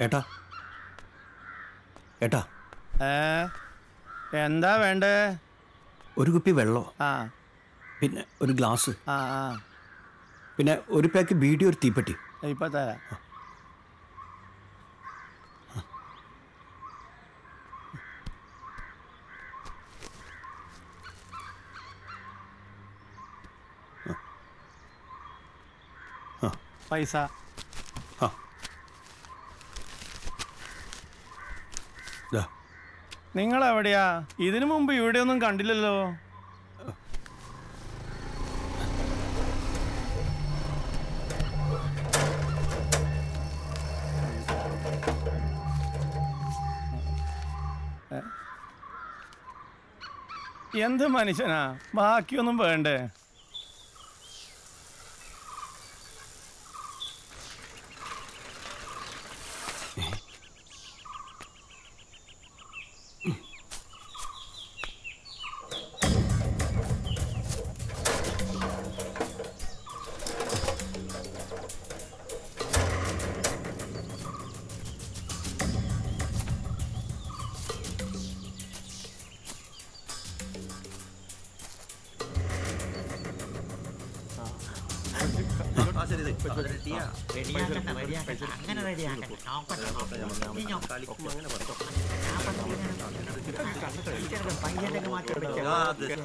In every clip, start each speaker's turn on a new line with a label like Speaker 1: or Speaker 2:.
Speaker 1: ഏട്ടാ. ഏട്ടാ.
Speaker 2: എന്താ വേണ്ടേ?
Speaker 1: ഒരു കുപ്പി വെള്ളോ?
Speaker 2: ആ.
Speaker 1: പിന്നെ ഒരു ഗ്ലാസ്.
Speaker 2: ആ ആ.
Speaker 1: പിന്നെ ഒരു പാക്ക് ബീഡി ഒരു തീപ്പെട്ടി.
Speaker 2: ഇപ്പൊ തരാം. പൈസ
Speaker 1: ആ ദാ
Speaker 2: നിങ്ങൾ എവിടെയാ ഇതിനു മുമ്പ് ഇവിടെ ഒന്നും കണ്ടില്ലല്ലോ? എന്ത് മനുഷ്യനാ? ബാക്കിയൊന്നും വേണ്ടേ?
Speaker 3: dia angkat kan ada
Speaker 1: dia angkat nyokot ini nyokot kali
Speaker 3: kumangin apa tuh
Speaker 4: apa
Speaker 3: tuh kita
Speaker 4: ada panjang ada kematian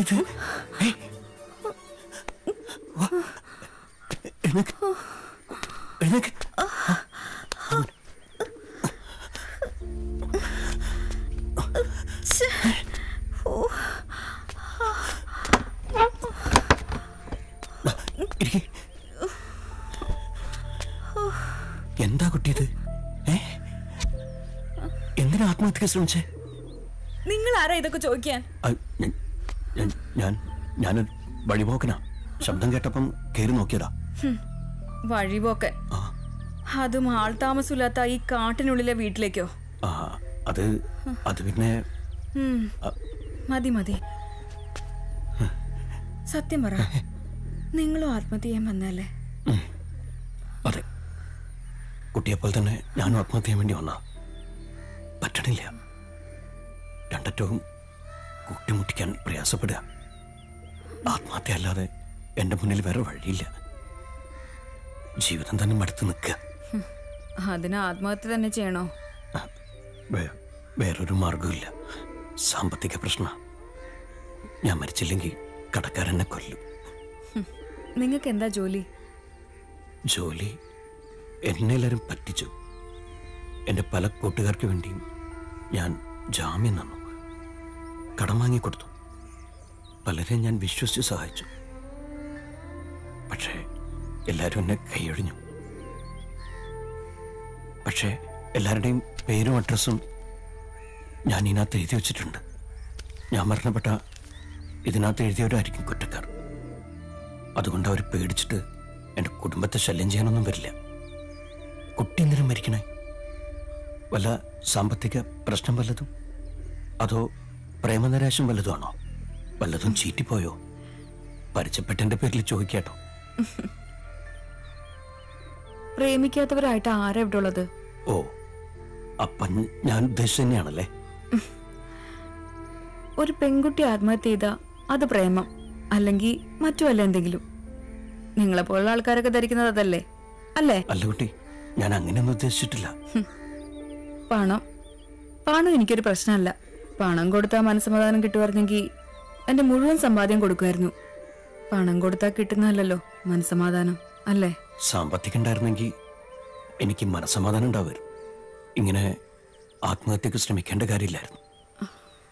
Speaker 1: ഇത്. എഴുന്നേക്ക്. ദാ, എന്താ കുട്ടി ഇത് ഏ? എന്തിനാ ആത്മഹത്യക്ക് ശ്രമിച്ചേ?
Speaker 5: നിങ്ങൾ ആരാ ഇതൊക്കെ ചോദിക്കാൻ?
Speaker 1: ഞാൻ- ഞാൻ- വഴിപോക്കനാ. ശബ്ദം കേട്ടപ്പം കയറി നോക്കിയതാ.
Speaker 5: വഴിപോക്കൻ. അതും ആൾ താമസമില്ലാത്ത ഈ കാട്ടിനുള്ളിലെ വീട്ടിലേക്കോ?
Speaker 1: അത് അത് പിന്നെ
Speaker 5: മതി മതി. സത്യം പറ നിങ്ങളും ആത്മഹത്യ ചെയ്യാൻ വന്നല്ലേ
Speaker 1: അതെ. കുട്ടിയെപ്പോലെ തന്നെ ഞാനും ആത്മഹത്യ ചെയ്യാൻ വേണ്ടി വന്ന. പറ്റണില്ല. രണ്ടറ്റവും കൂട്ടിമുട്ടിക്കാൻ പ്രയാസപ്പെടുക. ആത്മഹത്യ അല്ലാതെ എന്റെ മുന്നിൽ വേറെ വഴിയില്ല. ജീവിതം തന്നെ മടുത്ത് നിൽക്കുക.
Speaker 5: അതിന് ആത്മഹത്യ തന്നെ ചെയ്യണോ?
Speaker 1: വേറൊരു മാർഗമില്ല സാമ്പത്തിക പ്രശ്ന. ഞാൻ മരിച്ചില്ലെങ്കിൽ കടക്കാരനെ കൊല്ലും.
Speaker 5: നിങ്ങൾക്ക് എന്താ ജോലി?
Speaker 1: ജോലി എന്നെ എല്ലാവരും പറ്റിച്ചു. എന്റെ പല കൂട്ടുകാർക്ക് വേണ്ടിയും ഞാൻ ജാമ്യം തന്നു. കടം വാങ്ങിക്കൊടുത്തു. പലരെ ഞാൻ വിശ്വസിച്ച് സഹായിച്ചു. പക്ഷേ എല്ലാവരും എന്നെ കൈയൊഴിഞ്ഞു. പക്ഷേ എല്ലാവരുടെയും പേരും അഡ്രസ്സും ഞാൻ ഇതിനകത്ത് എഴുതി വെച്ചിട്ടുണ്ട്. ഞാൻ മരണപ്പെട്ട ഇതിനകത്ത് എഴുതിയവരായിരിക്കും കുറ്റക്കാർ. അതുകൊണ്ട് അവർ പേടിച്ചിട്ട് എന്റെ കുടുംബത്തെ ശല്യം ചെയ്യാനൊന്നും വരില്ല. കുട്ടി എന്തിനും മരിക്കണേ? വല്ല സാമ്പത്തിക പ്രശ്നം വല്ലതും? അതോ പ്രേമനരാശം വല്ലതുമാണോ വല്ലതും ചീറ്റിപ്പോയോ? പരിചയപ്പെട്ടെന്റെ പേരിൽ ചോദിക്കാട്ടോ.
Speaker 5: പ്രേമിക്കാത്തവരായിട്ട് ആരാ ഇവിടെ ഉള്ളത്?
Speaker 1: ഓ അപ്പൻ ഞാൻ ഉദ്ദേശിച്ചത് തന്നെയാണല്ലേ?
Speaker 5: ഒരു പെൺകുട്ടി ആത്മഹത്യ ചെയ്ത അത് പ്രേമം അല്ലെങ്കിൽ മറ്റു വല്ല എന്തെങ്കിലും. നിങ്ങളെ പോലുള്ള ആൾക്കാരൊക്കെ ധരിക്കുന്നത് അതല്ലേ? അല്ലേ?
Speaker 1: അല്ല കുട്ടി ഞാൻ അങ്ങനെയൊന്നും ഉദ്ദേശിച്ചിട്ടില്ല.
Speaker 5: പണം. പണം എനിക്കൊരു പ്രശ്നമല്ല. പണം കൊടുത്താൽ മനസ്സമാധാനം കിട്ടുമായിരുന്നെങ്കിൽ എന്റെ മുഴുവൻ സമ്പാദ്യം കൊടുക്കുമായിരുന്നു പണം കൊടുത്താൽ കിട്ടുന്നതല്ലോ മനസ്സമാധാനം അല്ലേ?
Speaker 1: സാമ്പത്തികണ്ടായിരുന്നെങ്കിൽ എനിക്ക് മനസ്സമാധാനം ഉണ്ടാവുമായിരുന്നു. ഇങ്ങനെ ആത്മഹത്യക്ക് ശ്രമിക്കേണ്ട കാര്യമില്ലായിരുന്നു.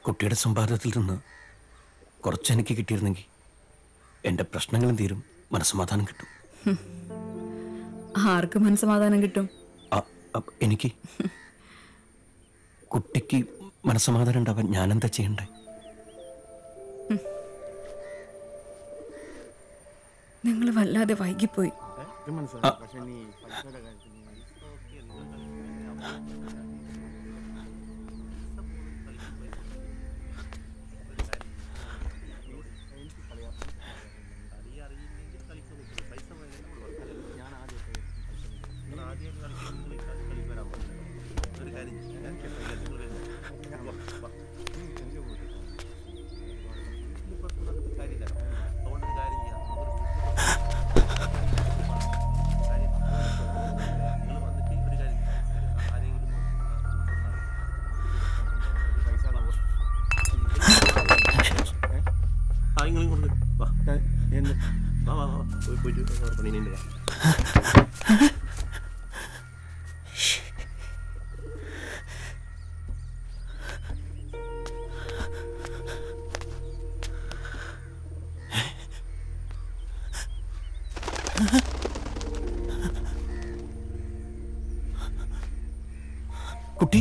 Speaker 1: കുട്ടിയുടെ സമ്പാദ്യത്തിൽ നിന്ന് കുറച്ചെനിക്ക് കിട്ടിയിരുന്നെങ്കിൽ എന്റെ പ്രശ്നങ്ങളും തീരും മനസ്സമാധാനം കിട്ടും.
Speaker 5: ആർക്ക് മനസ്സമാധാനം കിട്ടും?
Speaker 1: എനിക്ക് കുട്ടിക്ക് മനസ്സമാധാനം ഉണ്ടാവാൻ ഞാനെന്താ ചെയ്യണ്ടേ?
Speaker 5: നിങ്ങൾ വല്ലാതെ വൈകിപ്പോയി.
Speaker 1: नहीं लगा कुटी